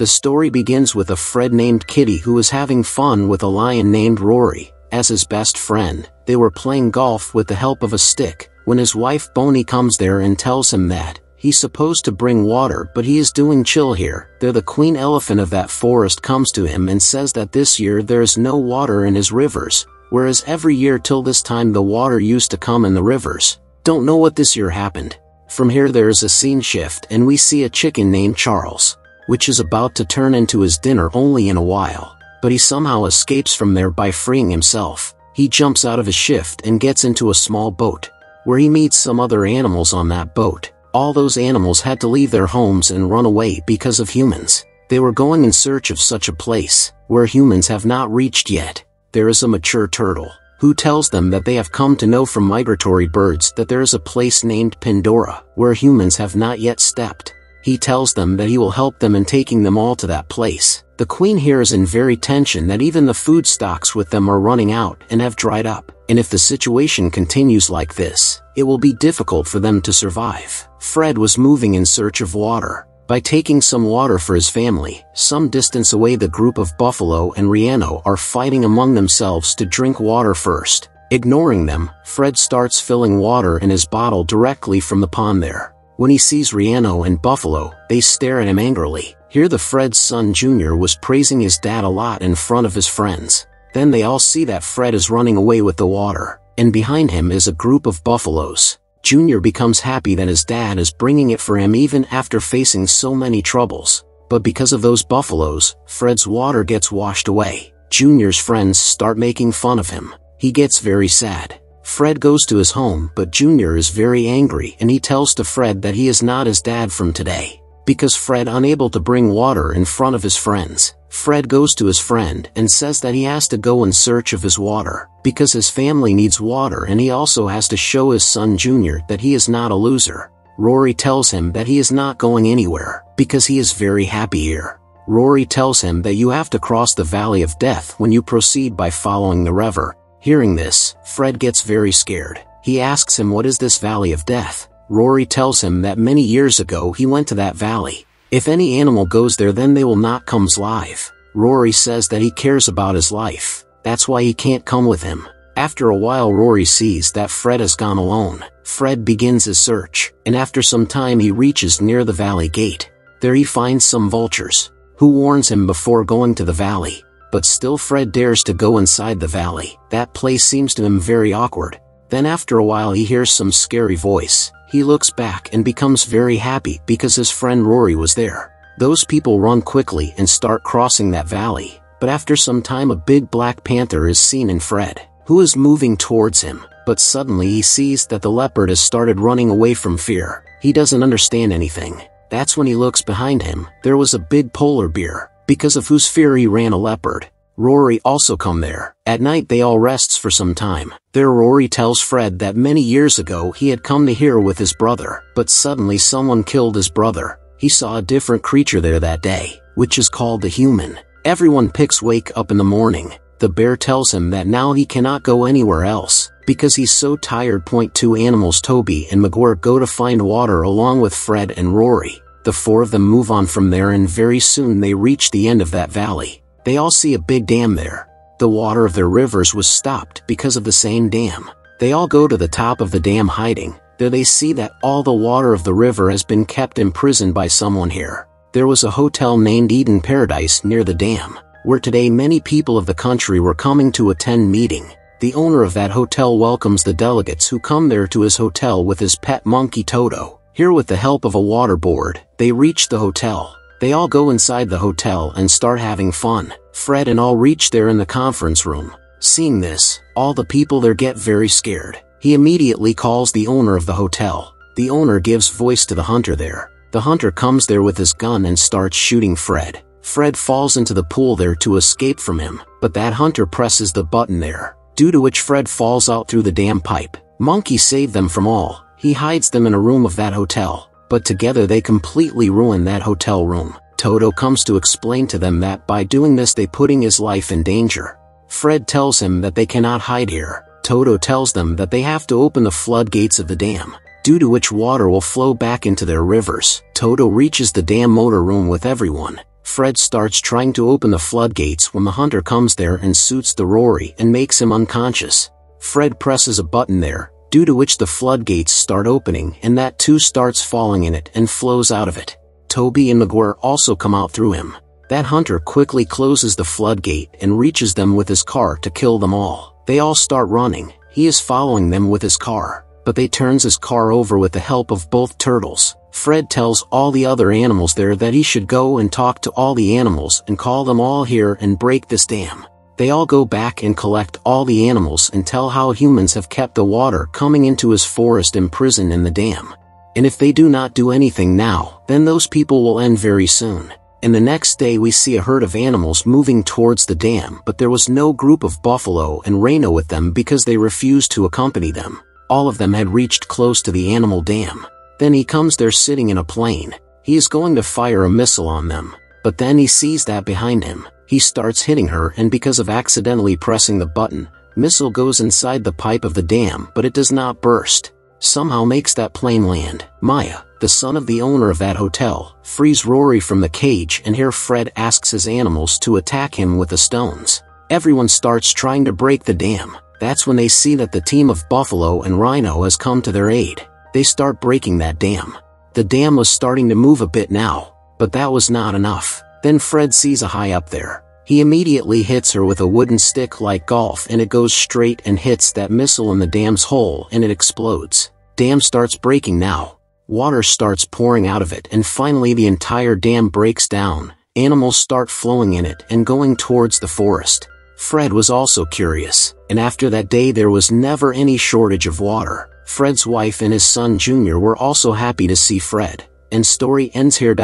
The story begins with a Fred named Kitty who is having fun with a lion named Rory. As his best friend, they were playing golf with the help of a stick, when his wife Boney comes there and tells him that, he's supposed to bring water but he is doing chill here. There the queen elephant of that forest comes to him and says that this year there is no water in his rivers, whereas every year till this time the water used to come in the rivers. Don't know what this year happened. From here there is a scene shift and we see a chicken named Charles, which is about to turn into his dinner only in a while, but he somehow escapes from there by freeing himself. He jumps out of his shift and gets into a small boat, where he meets some other animals on that boat. All those animals had to leave their homes and run away because of humans. They were going in search of such a place, where humans have not reached yet. There is a mature turtle, who tells them that they have come to know from migratory birds that there is a place named Pandora, where humans have not yet stepped. He tells them that he will help them in taking them all to that place. The queen here is in very tension that even the food stocks with them are running out and have dried up, and if the situation continues like this, it will be difficult for them to survive. Fred was moving in search of water. By taking some water for his family, some distance away the group of Buffalo and rhino are fighting among themselves to drink water first. Ignoring them, Fred starts filling water in his bottle directly from the pond there. When he sees rhino and Buffalo, they stare at him angrily. Here the Fred's son Junior was praising his dad a lot in front of his friends. Then they all see that Fred is running away with the water, and behind him is a group of buffaloes. Junior becomes happy that his dad is bringing it for him even after facing so many troubles. But because of those buffaloes, Fred's water gets washed away. Junior's friends start making fun of him. He gets very sad. Fred goes to his home but Junior is very angry and he tells to Fred that he is not his dad from today. Because Fred unable to bring water in front of his friends, Fred goes to his friend and says that he has to go in search of his water, because his family needs water and he also has to show his son Junior that he is not a loser. Rory tells him that he is not going anywhere, because he is very happy here. Rory tells him that you have to cross the Valley of Death when you proceed by following the river. Hearing this, Fred gets very scared. He asks him what is this Valley of Death. Rory tells him that many years ago he went to that valley, if any animal goes there then they will not comes live. Rory says that he cares about his life. That's why he can't come with him. After a while Rory sees that Fred has gone alone. Fred begins his search, and after some time he reaches near the valley gate. There he finds some vultures, who warns him before going to the valley. But still Fred dares to go inside the valley. That place seems to him very awkward. Then after a while he hears some scary voice. He looks back and becomes very happy because his friend Rory was there. Those people run quickly and start crossing that valley, but after some time a big black panther is seen in Fred, who is moving towards him, but suddenly he sees that the leopard has started running away from fear. He doesn't understand anything. That's when he looks behind him, there was a big polar bear, because of whose fear he ran a leopard. Rory also come there. At night they all rests for some time. There Rory tells Fred that many years ago he had come to here with his brother, but suddenly someone killed his brother. He saw a different creature there that day, which is called the human. Everyone picks wake up in the morning. The bear tells him that now he cannot go anywhere else, because he's so tired. Point two animals Toby and McGuire go to find water along with Fred and Rory. The four of them move on from there and very soon they reach the end of that valley. They all see a big dam there. The water of their rivers was stopped because of the same dam. They all go to the top of the dam hiding. There they see that all the water of the river has been kept imprisoned by someone here. There was a hotel named Eden Paradise near the dam, where today many people of the country were coming to attend meeting. The owner of that hotel welcomes the delegates who come there to his hotel with his pet monkey Toto. Here with the help of a water board, they reach the hotel. They all go inside the hotel and start having fun. Fred and all reach there in the conference room. Seeing this, all the people there get very scared. He immediately calls the owner of the hotel. The owner gives voice to the hunter there. The hunter comes there with his gun and starts shooting Fred. Fred falls into the pool there to escape from him, but that hunter presses the button there, due to which Fred falls out through the dam pipe. Monkey saved them from all. He hides them in a room of that hotel but together they completely ruin that hotel room. Toto comes to explain to them that by doing this they putting his life in danger. Fred tells him that they cannot hide here. Toto tells them that they have to open the floodgates of the dam, due to which water will flow back into their rivers. Toto reaches the dam motor room with everyone. Fred starts trying to open the floodgates when the hunter comes there and suits the Rory and makes him unconscious. Fred presses a button there, due to which the floodgates start opening and that too starts falling in it and flows out of it. Toby and McGuire also come out through him. That hunter quickly closes the floodgate and reaches them with his car to kill them all. They all start running. He is following them with his car, but they turns his car over with the help of both turtles. Fred tells all the other animals there that he should go and talk to all the animals and call them all here and break this dam. They all go back and collect all the animals and tell how humans have kept the water coming into his forest imprisoned in the dam. And if they do not do anything now, then those people will end very soon and the next day we see a herd of animals moving towards the dam but there was no group of buffalo and rhino with them because they refused to accompany them. All of them had reached close to the animal dam. Then he comes there sitting in a plane. He is going to fire a missile on them. But then he sees that behind him. He starts hitting her and because of accidentally pressing the button, missile goes inside the pipe of the dam but it does not burst. Somehow makes that plane land. Maya, the son of the owner of that hotel, frees Rory from the cage and here Fred asks his animals to attack him with the stones. Everyone starts trying to break the dam. That's when they see that the team of Buffalo and Rhino has come to their aid. They start breaking that dam. The dam was starting to move a bit now, but that was not enough. Then Fred sees a high up there. He immediately hits her with a wooden stick like golf and it goes straight and hits that missile in the dam's hole and it explodes. Dam starts breaking now. Water starts pouring out of it and finally the entire dam breaks down. Animals start flowing in it and going towards the forest. Fred was also curious, and after that day there was never any shortage of water. Fred's wife and his son Junior were also happy to see Fred. And story ends here.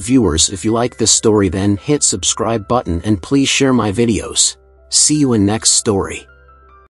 Viewers if you like this story then hit subscribe button and please share my videos. See you in next story.